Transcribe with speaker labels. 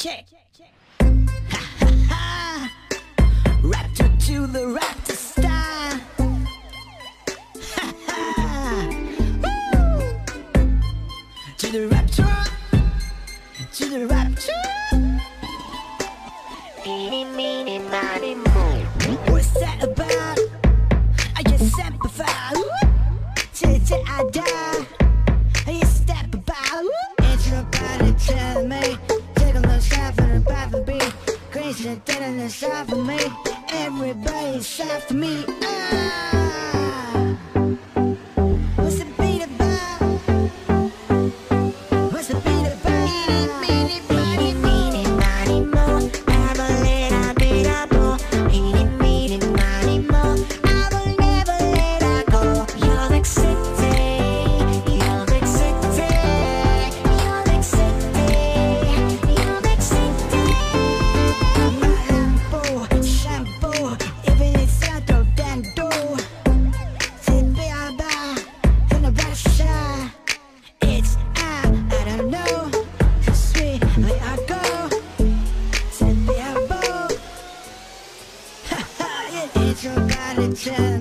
Speaker 1: Check. Ha ha Raptor to the raptor star. Ha ha. Woo. to the raptor. To the raptor.
Speaker 2: Eeny, meeny, miny, moe.
Speaker 1: What's that about? I just simplify. Did I die? attention.